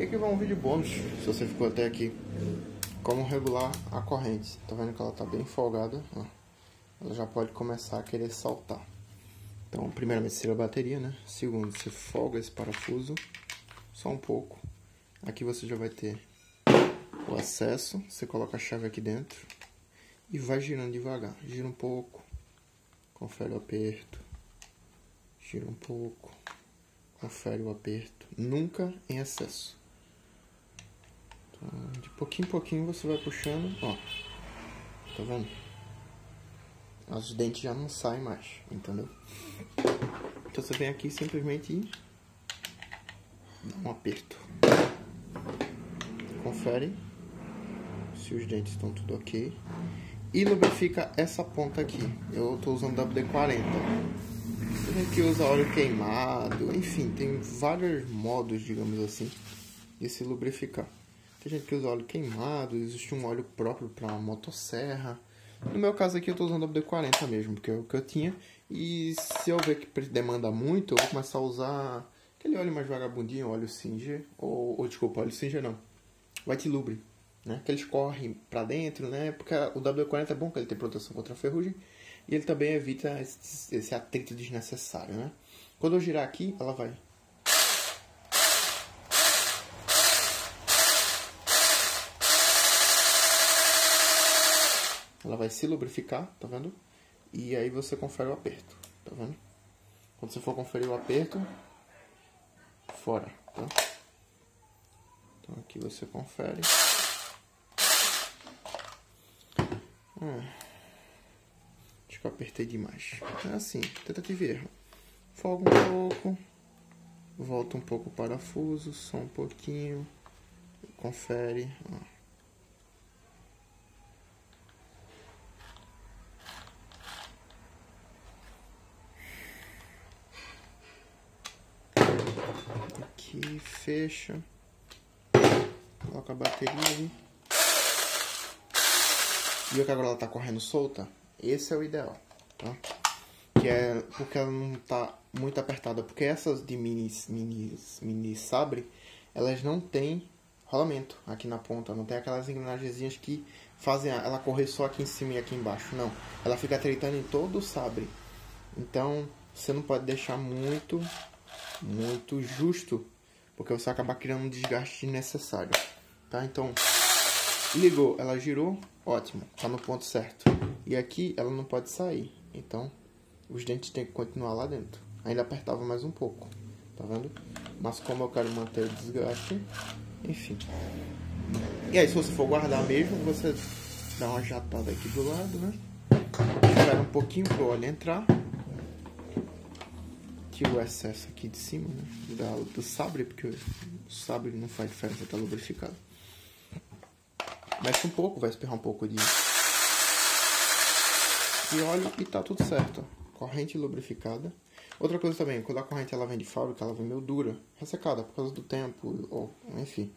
E aqui vai um vídeo bônus, se você ficou até aqui. Como regular a corrente. Tá vendo que ela tá bem folgada? Ó. Ela já pode começar a querer saltar. Então, primeiramente, tira a bateria, né? Segundo, você folga esse parafuso. Só um pouco. Aqui você já vai ter o acesso. Você coloca a chave aqui dentro. E vai girando devagar. Gira um pouco. Confere o aperto. Gira um pouco. Confere o aperto. Nunca em excesso. De pouquinho em pouquinho você vai puxando. Ó. Tá vendo? Os dentes já não saem mais. Entendeu? Então você vem aqui simplesmente e dá um aperto. Confere se os dentes estão tudo ok. E lubrifica essa ponta aqui. Eu estou usando WD-40. Tem gente que usa óleo queimado, enfim, tem vários modos, digamos assim, de se lubrificar. Tem gente que usa óleo queimado, existe um óleo próprio para motosserra. No meu caso aqui eu estou usando WD-40 mesmo, porque é o que eu tinha. E se eu ver que demanda muito, eu vou começar a usar aquele óleo mais vagabundinho, óleo Singer, ou, ou desculpa, óleo Singer não, White Lubre, né? Que eles correm para dentro, né? Porque o WD-40 é bom que ele tem proteção contra a ferrugem e ele também evita esse, esse atrito desnecessário, né? Quando eu girar aqui, ela vai ela vai se lubrificar, tá vendo? E aí você confere o aperto, tá vendo? Quando você for conferir o aperto, fora, tá? Então aqui você confere. Hum. Acho que eu apertei demais. É assim, tentativa e erro. Folga um pouco. Volta um pouco o parafuso, só um pouquinho. Confere. Ó. aqui, fecha, coloca a bateria. Viu que agora ela tá correndo solta? Esse é o ideal, tá? Que é porque ela não tá muito apertada, porque essas de mini, mini, mini sabre, elas não tem rolamento aqui na ponta, não tem aquelas engrenagenzinhas que fazem ela correr só aqui em cima e aqui embaixo, não. Ela fica tritando em todo o sabre. Então, você não pode deixar muito, muito justo porque você acaba criando um desgaste desnecessário, tá? Então, ligou, ela girou, ótimo, tá no ponto certo. E aqui ela não pode sair, então os dentes têm que continuar lá dentro. Ainda apertava mais um pouco, tá vendo? Mas como eu quero manter o desgaste, enfim. E aí, se você for guardar mesmo, você dá uma jatada aqui do lado, né? Espera um pouquinho pro óleo entrar aqui o excesso aqui de cima, né? Da, do sabre, porque o sabre não faz diferença, tá lubrificado. Mexe um pouco, vai espirrar um pouco de, de óleo e tá tudo certo. Corrente lubrificada. Outra coisa também, quando a corrente ela vem de fábrica, ela vem meio dura, ressecada por causa do tempo, ou enfim.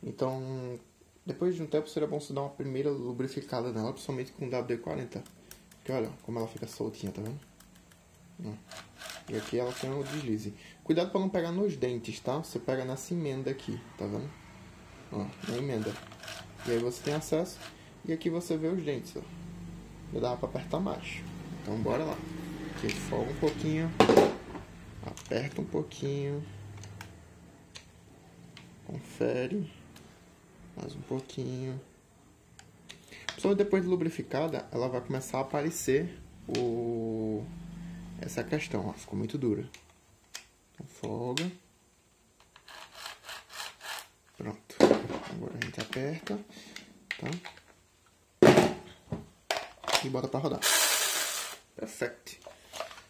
Então, depois de um tempo seria bom você dar uma primeira lubrificada nela, principalmente com WD-40. Porque olha como ela fica soltinha, tá vendo? E aqui ela tem o deslize. Cuidado para não pegar nos dentes, tá? Você pega nessa emenda aqui, tá vendo? Ó, na emenda. E aí você tem acesso. E aqui você vê os dentes, ó. Já dá para apertar mais. Então bora lá. Aqui folga um pouquinho. Aperta um pouquinho. Confere. Mais um pouquinho. Só depois de lubrificada, ela vai começar a aparecer o essa questão, ó, ficou muito dura. Então, folga. Pronto. Agora a gente aperta, tá? E bota pra rodar. Perfect.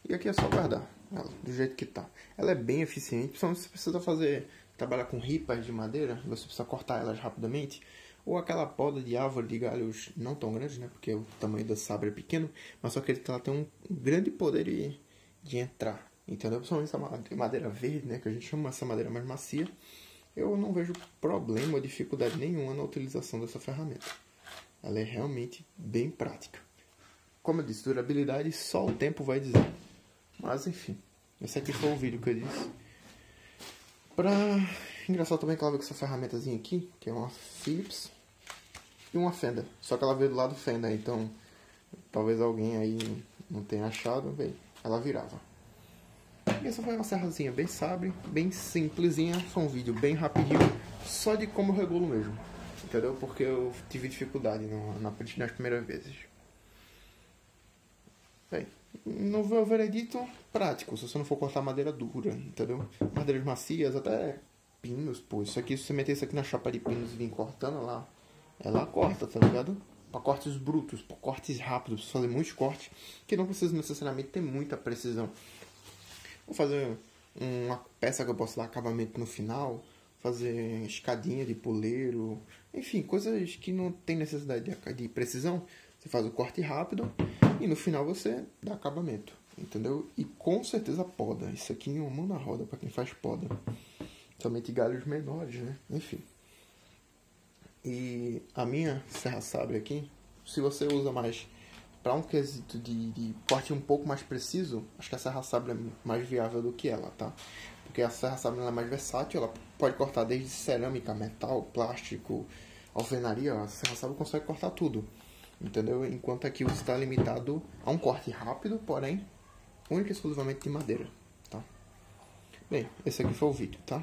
E aqui é só guardar ela do jeito que tá. Ela é bem eficiente, principalmente se você precisa fazer, trabalhar com ripas de madeira, você precisa cortar elas rapidamente ou aquela poda de árvore de galhos não tão grandes, né? Porque o tamanho da sabre é pequeno, mas só que ele tem um grande poder de, de entrar, entendeu? Principalmente essa madeira verde, né? Que a gente chama essa madeira mais macia. Eu não vejo problema ou dificuldade nenhuma na utilização dessa ferramenta. Ela é realmente bem prática. Como eu disse, durabilidade só o tempo vai dizer. Mas enfim, esse aqui foi o vídeo que eu disse. Pra Engraçado também que ela veio com essa ferramentazinha aqui, que é uma Philips e uma Fender. Só que ela veio do lado Fender, então talvez alguém aí não tenha achado, bem, ela virava. E essa foi uma serrazinha bem sabre, bem simplesinha, foi um vídeo bem rapidinho, só de como eu regulo mesmo. Entendeu? Porque eu tive dificuldade no, na, nas primeiras vezes. Bem, no veredito, prático, se você não for cortar madeira dura, entendeu? Madeiras macias, até pinos, pô. Isso aqui, se você meter isso aqui na chapa de pinos e vir cortando lá, ela corta, tá ligado? Para cortes brutos, para cortes rápidos, pra fazer muitos cortes, que não precisa necessariamente ter muita precisão. Vou fazer uma peça que eu posso dar acabamento no final, fazer escadinha de poleiro, enfim, coisas que não tem necessidade de, de precisão. Você faz o corte rápido e no final você dá acabamento, entendeu? E com certeza poda. Isso aqui é uma mão na roda para quem faz poda. Somente galhos menores, né? Enfim. E a minha serra sabre aqui, se você usa mais para um quesito de, de corte um pouco mais preciso, acho que a serra sabre é mais viável do que ela, tá? Porque a serra sabre é mais versátil, ela pode cortar desde cerâmica, metal, plástico, alvenaria, a serra sabre consegue cortar tudo entendeu? Enquanto aqui você está limitado a um corte rápido, porém, único e exclusivamente de madeira? Bem, esse aqui foi o vídeo, tá?